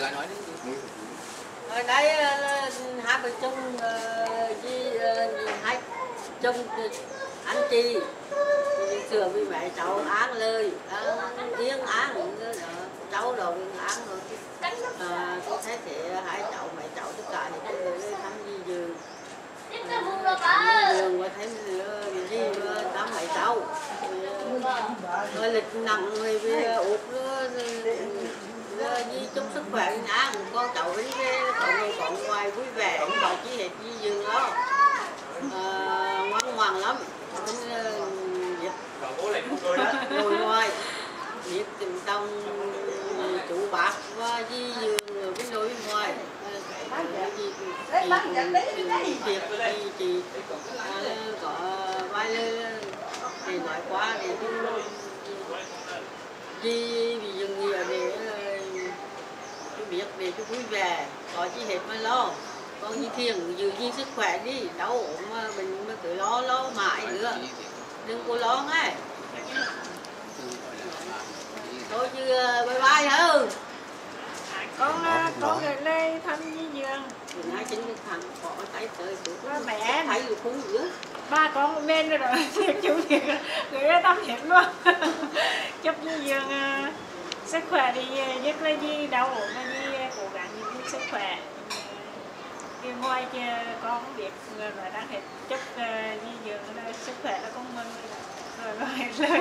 chưa ai nói đến ở đây ờ, hai vợ chồng ờ, với ờ, hai chồng anh chị sửa với mẹ cháu án lời riêng đó. cháu đồ án rồi. À, tôi thấy thì hai cháu mẹ cháu tất cả những cái người thăm di dường dường và thấy gì gì thăm mẹ cháu. Rồi lịch nặng rồi với ụt nữa chúc sức khỏe nha con cháu với cậu người còn ngoài vui vẻ. Ông bà chi hết gì dương đó. À, ngoan ngoan lắm. Ờ, Ngồi ngoài. Biết tình tông ờ, chủ bạc và di dương ở bên đối ngoài. Chị việc gì chị có vai lên thì nói quá thì tôi biết để tôi vui vẻ có chi hết mà lo. Con như thiền giữ gìn sức khỏe đi đau ốm mà mình mà cứ lo lo mãi nữa. Đừng có lo ngay. Thôi chứ ờ, bye bye hả? Con à, con về đây thăm với giường đừng ai chính được thằng bỏ tay tới tụi Ba mẹ. thấy được không nữa. Ba con lên rồi rồi thiệt chủ gửi ra tâm hiện luôn. Chúc với giường à, sức khỏe đi nhất là gì đau ốm là gì cố gắng giữ sức khỏe Thì ngoài con biết. Người mà đang hết chúc à, với giường là sức khỏe là con mừng rồi rồi hết lời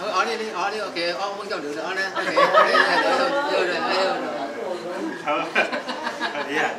thôi ở đi đi ở đi ok. Ông không cho được nữa nè. Ok ở rồi rồi rồi Thôi, đi à.